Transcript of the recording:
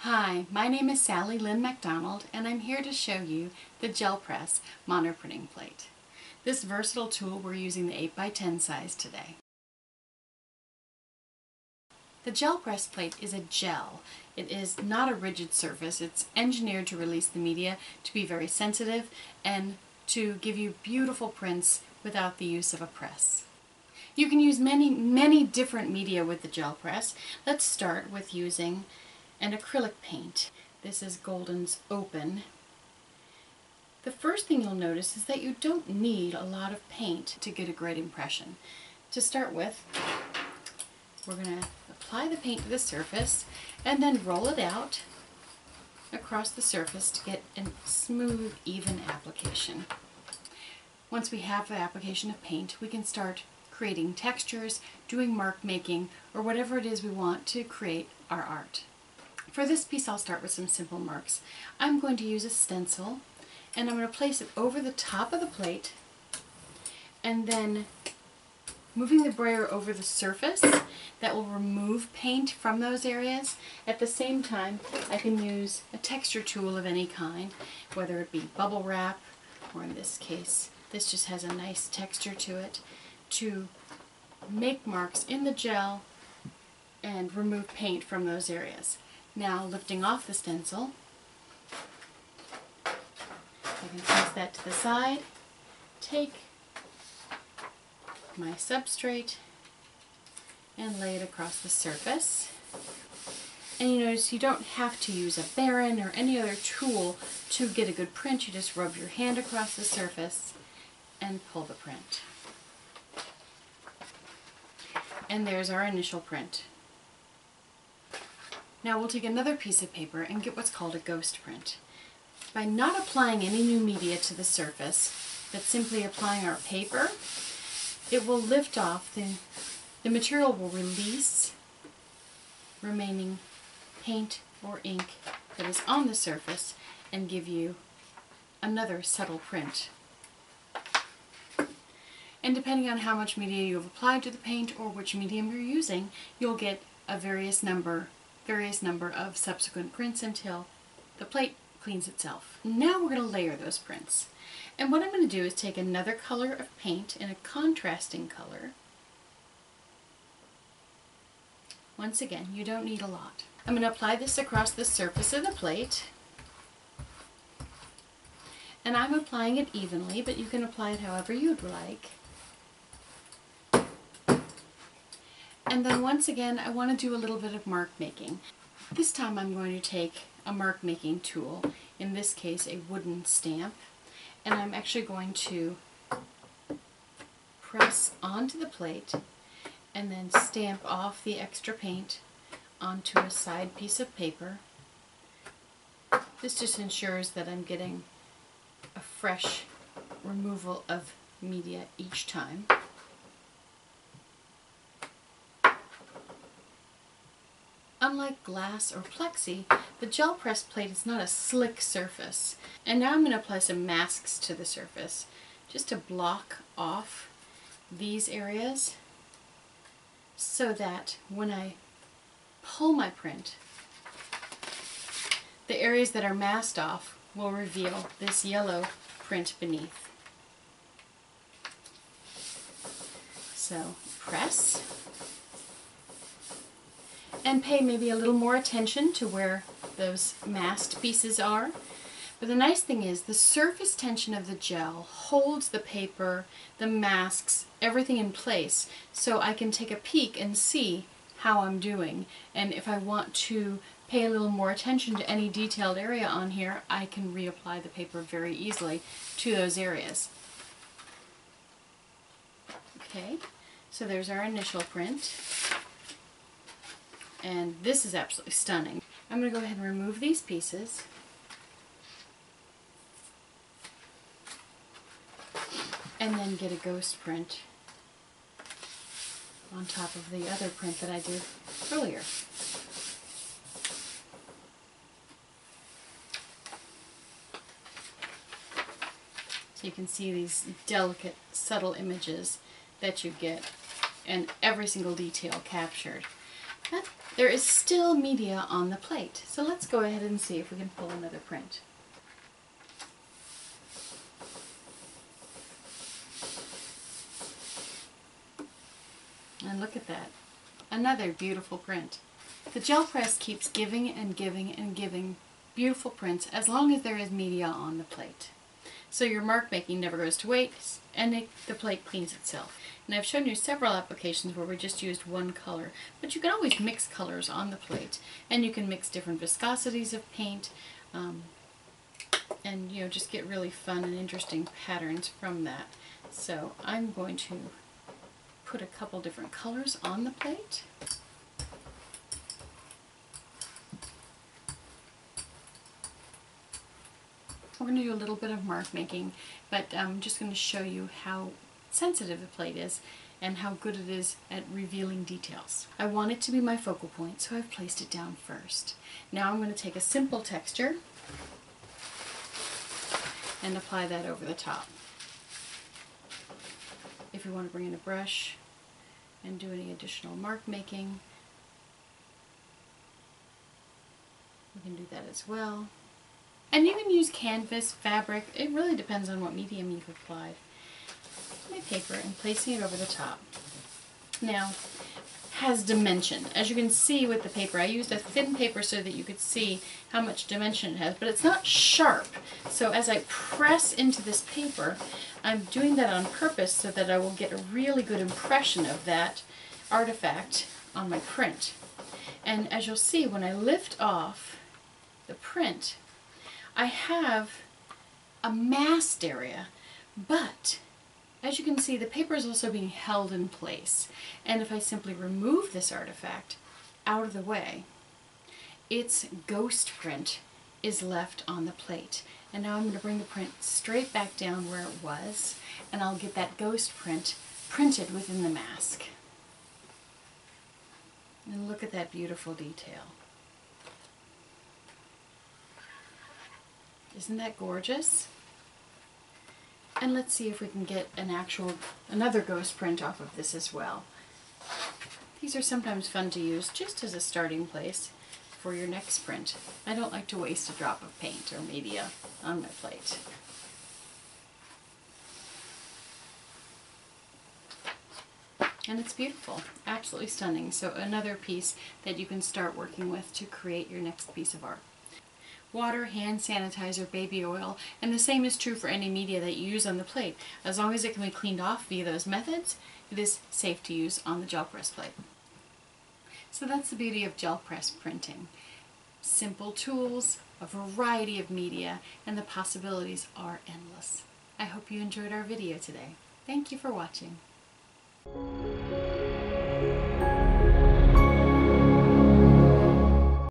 Hi, my name is Sally Lynn MacDonald and I'm here to show you the Gel Press monoprinting plate. This versatile tool we're using the 8x10 size today. The gel press plate is a gel. It is not a rigid surface. It's engineered to release the media to be very sensitive and to give you beautiful prints without the use of a press. You can use many, many different media with the gel press. Let's start with using an acrylic paint. This is Golden's Open. The first thing you'll notice is that you don't need a lot of paint to get a great impression. To start with, we're going to apply the paint to the surface and then roll it out across the surface to get a smooth, even application. Once we have the application of paint, we can start creating textures, doing mark making, or whatever it is we want to create our art. For this piece, I'll start with some simple marks. I'm going to use a stencil, and I'm going to place it over the top of the plate, and then moving the brayer over the surface that will remove paint from those areas. At the same time, I can use a texture tool of any kind, whether it be bubble wrap, or in this case, this just has a nice texture to it, to make marks in the gel and remove paint from those areas. Now, lifting off the stencil, I can place that to the side, take my substrate and lay it across the surface. And you notice you don't have to use a baren or any other tool to get a good print. You just rub your hand across the surface and pull the print. And there's our initial print. Now we'll take another piece of paper and get what's called a ghost print. By not applying any new media to the surface, but simply applying our paper, it will lift off, the, the material will release remaining paint or ink that is on the surface and give you another subtle print. And depending on how much media you have applied to the paint or which medium you're using, you'll get a various number, various number of subsequent prints until the plate cleans itself. Now we're going to layer those prints. And what I'm going to do is take another color of paint in a contrasting color. Once again, you don't need a lot. I'm going to apply this across the surface of the plate. And I'm applying it evenly, but you can apply it however you'd like. And then once again, I want to do a little bit of mark making. This time I'm going to take a mark making tool, in this case a wooden stamp, and I'm actually going to press onto the plate and then stamp off the extra paint onto a side piece of paper. This just ensures that I'm getting a fresh removal of media each time. Glass or plexi, the gel press plate is not a slick surface. And now I'm going to apply some masks to the surface just to block off these areas so that when I pull my print, the areas that are masked off will reveal this yellow print beneath. So press and pay maybe a little more attention to where those masked pieces are. But the nice thing is the surface tension of the gel holds the paper, the masks, everything in place so I can take a peek and see how I'm doing. And if I want to pay a little more attention to any detailed area on here, I can reapply the paper very easily to those areas. Okay, so there's our initial print and this is absolutely stunning. I'm going to go ahead and remove these pieces. And then get a ghost print on top of the other print that I did earlier. So you can see these delicate, subtle images that you get and every single detail captured. There is still media on the plate. So let's go ahead and see if we can pull another print. And look at that. Another beautiful print. The gel press keeps giving and giving and giving beautiful prints as long as there is media on the plate. So your mark making never goes to waste and it, the plate cleans itself. And I've shown you several applications where we just used one color, but you can always mix colors on the plate and you can mix different viscosities of paint um, and you know just get really fun and interesting patterns from that. So I'm going to put a couple different colors on the plate. We're going to do a little bit of mark making, but I'm just going to show you how sensitive the plate is and how good it is at revealing details. I want it to be my focal point, so I've placed it down first. Now I'm going to take a simple texture and apply that over the top. If you want to bring in a brush, and do any additional mark making. We can do that as well. And you can use canvas, fabric, it really depends on what medium you've applied. My paper and placing it over the top. Now, has dimension. As you can see with the paper, I used a thin paper so that you could see how much dimension it has, but it's not sharp. So as I press into this paper, I'm doing that on purpose so that I will get a really good impression of that artifact on my print. And as you'll see, when I lift off the print, I have a masked area, but as you can see, the paper is also being held in place. And if I simply remove this artifact out of the way, its ghost print is left on the plate. And now I'm going to bring the print straight back down where it was, and I'll get that ghost print printed within the mask. And look at that beautiful detail. Isn't that gorgeous? And let's see if we can get an actual, another ghost print off of this as well. These are sometimes fun to use just as a starting place for your next print. I don't like to waste a drop of paint or media on my plate. And it's beautiful, absolutely stunning. So another piece that you can start working with to create your next piece of art water, hand sanitizer, baby oil, and the same is true for any media that you use on the plate. As long as it can be cleaned off via those methods, it is safe to use on the gel press plate. So that's the beauty of gel press printing. Simple tools, a variety of media, and the possibilities are endless. I hope you enjoyed our video today. Thank you for watching.